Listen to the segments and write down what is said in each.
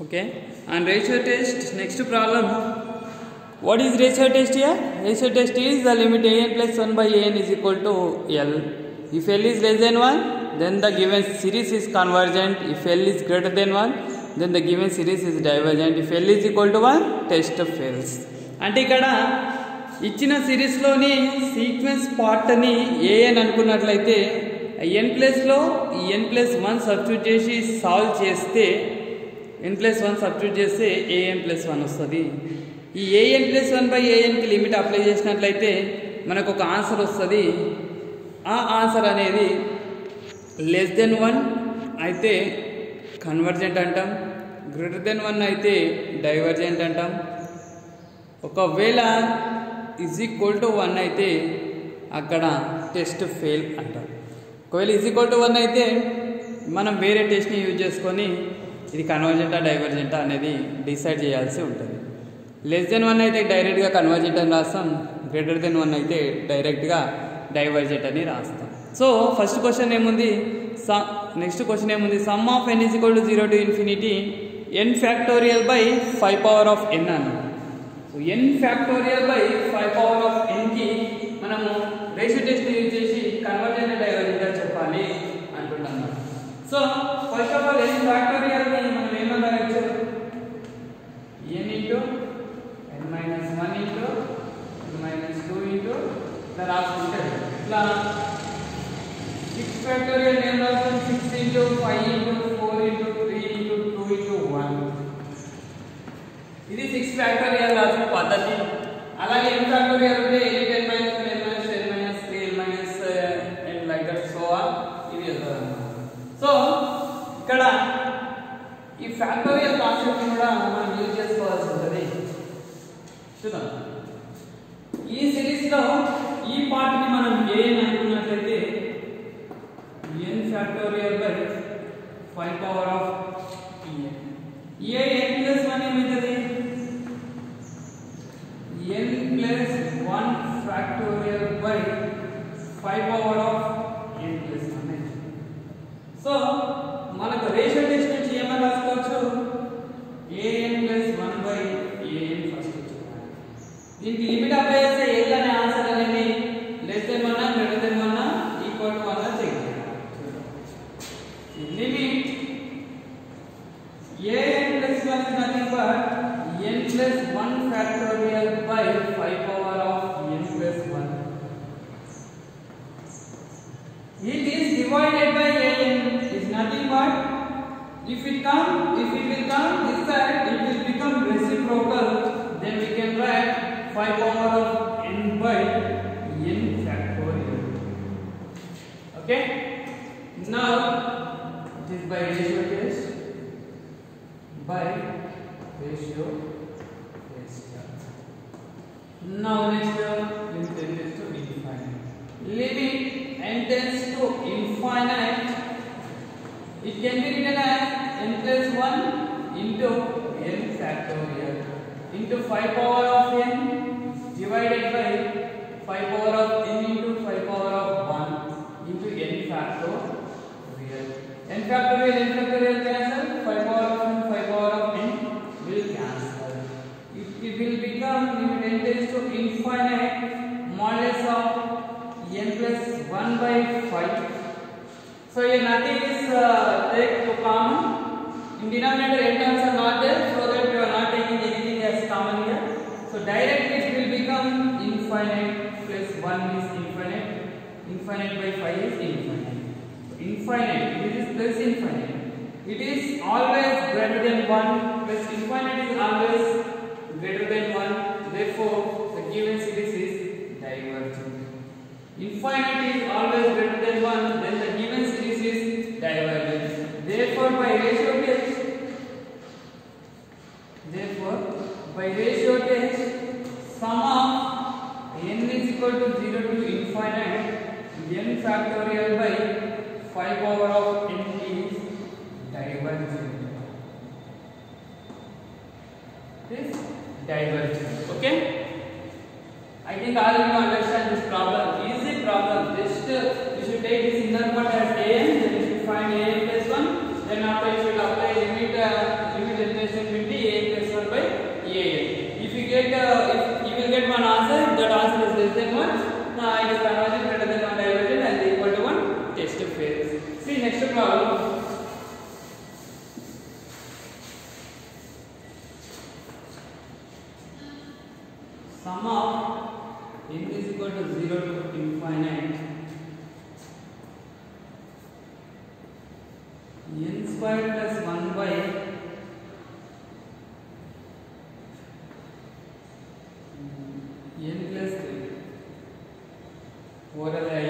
Okay and ratio test next problem what is ratio test here ratio test is the limit a n plus one by a n is equal to l if l is less than one then the given series is convergent if l is greater than one then the given series is divergent if l is equal to one test of fails అంటే ఇక్కడ ఇచ్చిన సిరీస్లోని sequence part అని పార్ట్ని AN అనుకున్నట్లయితే n ప్లస్లో n plus one substitute చేసి solve చేస్తే n plus one substitute చేస్తే ఏఎన్ ప్లస్ వన్ వస్తుంది. ఈ a n plus one by ఏఎన్కి limit apply చేసినట్లయితే మనకు ఒక ఆన్సర్ వస్తుంది. ఆ ఆన్సర్ అనేది లెస్ దెన్ వన్ అయితే కన్వర్జెంట్ అంటాం. గ్రేటర్ దెన్ వన్ అయితే డైవర్జెంట్ అంటాం. ఒకవేళ ఈజ్ ఈక్వల్ టు వన్ అయితే అక్కడ టెస్ట్ ఫెయిల్ అంటాం. ఒకవేళ ఈజ్ ఈక్వల్ టు వన్ అయితే మనం వేరే టెస్ట్ని యూజ్ చేసుకొని ఇది కన్వర్జెంటా డైవర్జెంటా అనేది డిసైడ్ చేయాల్సి ఉంటుంది. లెస్ దెన్ వన్ అయితే డైరెక్ట్గా కన్వర్జెంట్ అని రాస్తాం గ్రేటర్ దెన్ వన్ అయితే డైరెక్ట్గా డైవర్జెంట్ అని రాస్తాం. సో ఫస్ట్ క్వశ్చన్ ఏముంది? స నెక్స్ట్ క్వశ్చన్ ఏముంది? Sum of n is equal to zero to infinity n factorial by five power of n అన్నాం. So n factorial by five power of ఎన్కి మనము ratio test use చేసి convergent divergent అని చెప్పాలి అంటున్నాను so First of all, let's start to the main of the lecture. factorial by 5 power of n plus 1 so by ratio test. Now next limit tends to infinite. Limit n tends to infinite. It can be written as n plus 1 into n factorial into 5 power of n divided by 5 power of n into 5 power of 1 into n factorial n factorial cancel 5 power of n 5 power of n will cancel it, it will become limit n tends to infinite modulus of n plus 1 by 5 so here nothing is uh, take to common in denominator n terms are not there so that you are not taking anything as common here so directly it will become infinite plus 1 is infinite infinite by 5 is infinite infinite. This is plus infinite. It is always greater than 1 plus infinite is always greater than 1 therefore the given series is divergent. Infinite is always greater than 1 then the given series is divergent. Therefore by ratio test therefore by ratio test sum of n is equal to 0 to infinite n factorial by 5 power of n is divergent. This divergent. Okay? I think all of you understand this problem. Easy problem. Just uh, you should take this inner part as a n, then you should find a n plus 1. Then after you should apply limit uh, limit n tends to sum of n is equal to 0 to infinite n square plus 1 by n plus 3 Overall, I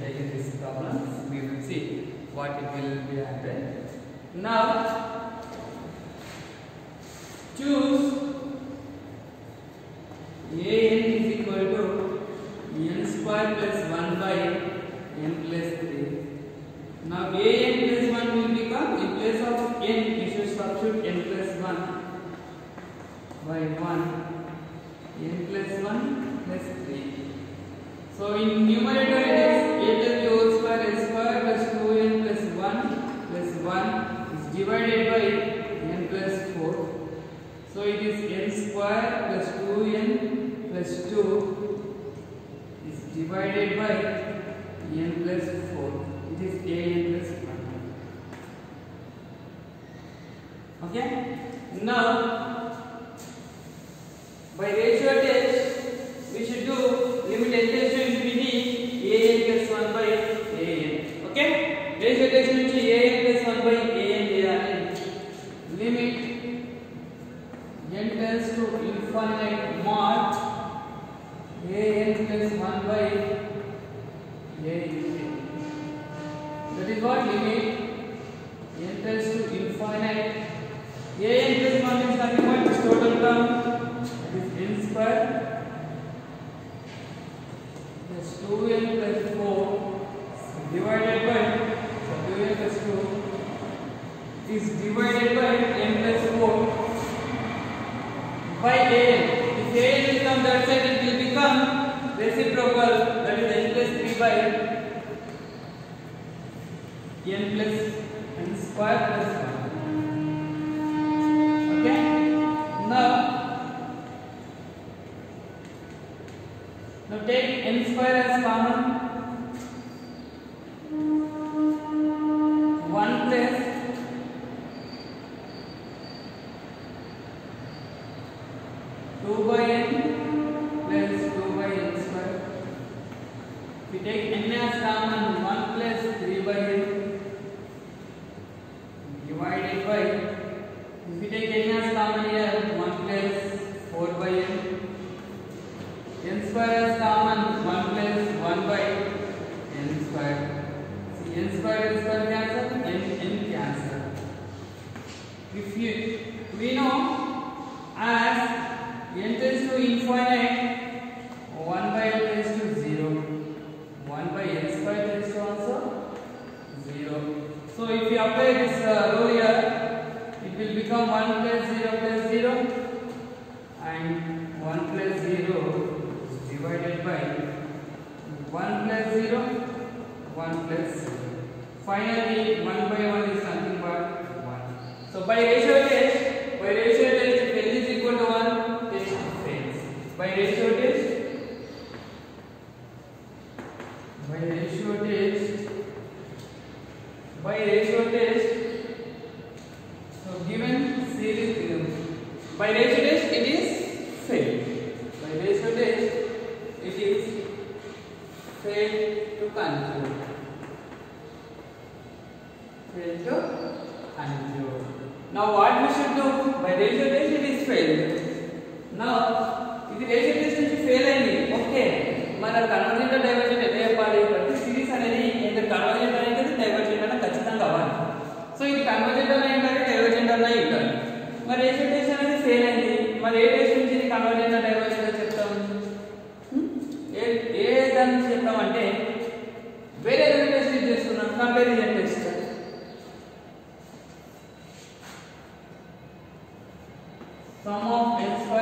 take this problem. We will see what it will be happen. Now, choose a n is equal to n square plus 1 by n plus 3. Now, a n plus 1 will become in place of n, we should substitute n plus 1 by 1 n plus 1 plus 3. So in numerator it is a b whole square s square plus 2n plus 1 plus 1 is divided by n plus 4. So it is n square plus 2n plus 2 is divided by n plus 4. It is a n plus 1. Okay? Now by ratio a plus 1 is nothing but its total term that is n square plus 2n plus 4 divided by so 2n plus 2 is divided by n plus 4 by an. If an will come that side, it will become reciprocal that is n plus 3 by n plus n square plus 1. Now take square as common. 1 plus two by n plus two by n square. If we take n as common, 1 plus 3 by n divided by if we take n as common here, 1 plus 4 by n n square as common 1 plus 1 by n square see n square n square cancel n n cancel if you we know as n tends to infinite 1 by n tends to 0 1 by n square tends to also 0 apply this uh, rule here. It will become 1 plus 0 plus 0 and 1 plus 0 is divided by 1 plus 0 1 plus 0 finally 1 by 1 is nothing but 1 so by ratio test by ratio test if n is equal to 1 test fails. By ratio test by ratio test by ratio test so given series theorem by ratio test it is failed by ratio test it is failed to conclude failed to conclude now what we should do by ratio test it is failed now ఇది ratio test నుంచి fail అయింది okay మన convergent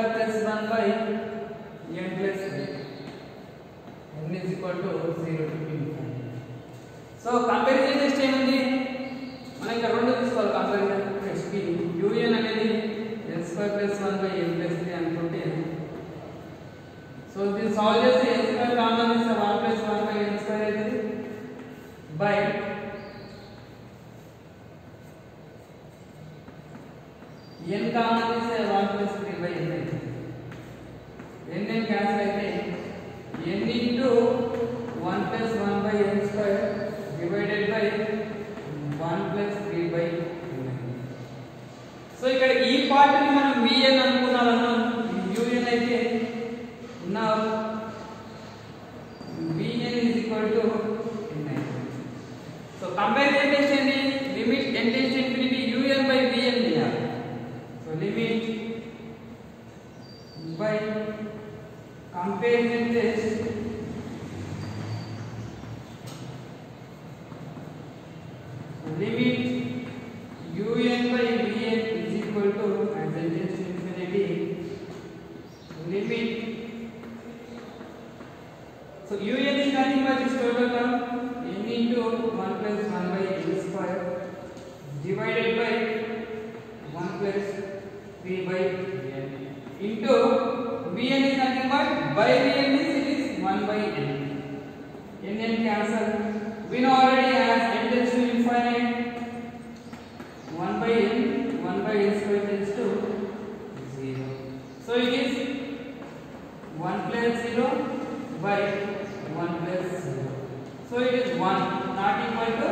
of n square plus 1 by n plus 3 n is equal to 0 to infinity so comparison test ఏముంది మనం ఇక్కడ రెండు తీసుకోవాలి comparison test కి యూనియన్ అనేది n square plus 1 by n plus 3 అనుకుంటే సో దీన్ని సాల్వ్ చేస్తే n స్క్వేర్ కామన్ ఇస్తే 1 ప్లస్ 1 బై n స్క్వేర్ అవుతుంది బై n కామన్ ఇస్తే 1 plus 3 by n n n cancel అయితే n into 1 plus 1 by Vn is it is 1 by n. n n cancel. We know already as n tends to infinite. 1 by n, 1 by n square tends to 0. So it is 1 plus 0 by 1 plus 0. So it is 1 not equal to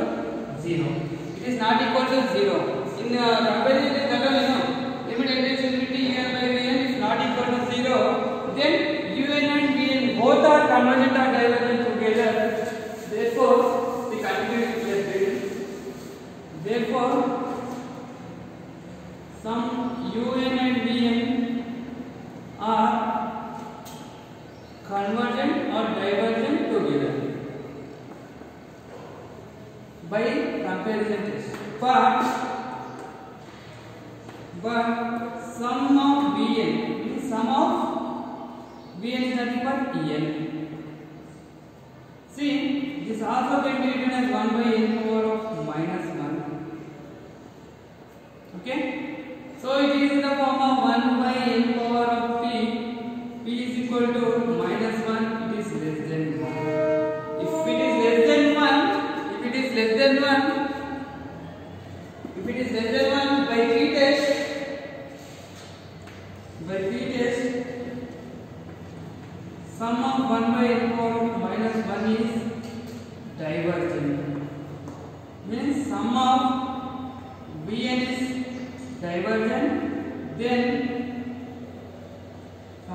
0. It is not equal to 0. In uh, comparison with that, you know, limit n tends to infinity un by vn is not equal to 0 then un and vn both are convergent or divergent together therefore we continue with this therefore some un and vn are convergent or divergent together by comparison test but but sum of means sum of Vn is nothing but EL. See, this also can be written as 1 by n power of minus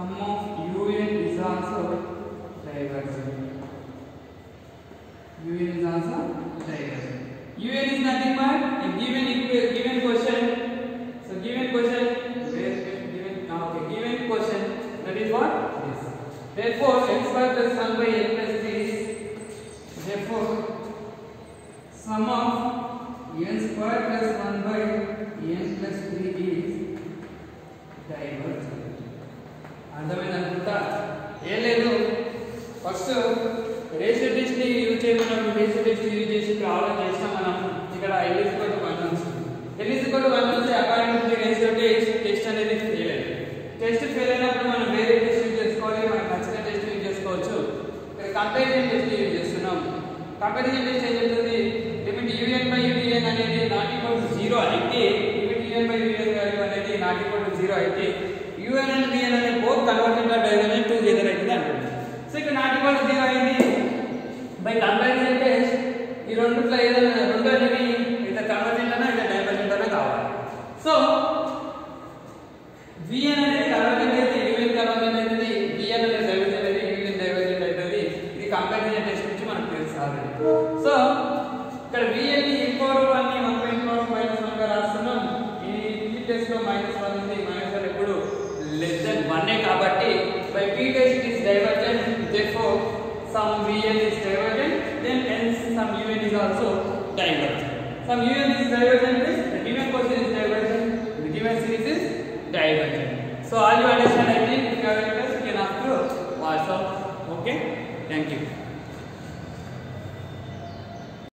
sum of un is also divergent un is also divergent un is nothing but a given equa- given question so given question where given now okay given question that is what this therefore x square plus 1 by n plus 3 is therefore sum of n square plus 1 by n plus 3 is divergent అర్థమైంది అనుకుంటా? ఏం లేదు. First రేషన్ టెస్ట్ని use చేయమన్నప్పుడు రేషన్ test use చేసి problem చేసినా మనం ఇక్కడ ఎలిజిబుల్ వన్ వస్తుంది ఎలిజిబుల్ వన్ వస్తే అకార్డింగ్ టు రేషన్ టెస్ట్ టెస్ట్ అనేది ఫెయిల్ అయింది. టెస్ట్ ఫెయిల్ అయినప్పుడు మనం వేరే టెస్ట్ యూజ్ చేసుకోవాలి మనకు నచ్చిన టెస్ట్ యూజ్ చేసుకోవచ్చు. ఇక్కడ కంపారిజన్ టెస్ట్ యూజ్ చేస్తున్నాం. కంపారిజన్ టెస్ట్ ఏం చెప్తుంది? లిమిట్ యూఎన్ బై యూఎన్ అనేది నాట్ ఈక్వల్ టు జీరో అయితే లిమిట్ యూఎన్ బై యూఎన్ అనేది నాట్ ఈక్వల్ టు జీరో అయితే sum vn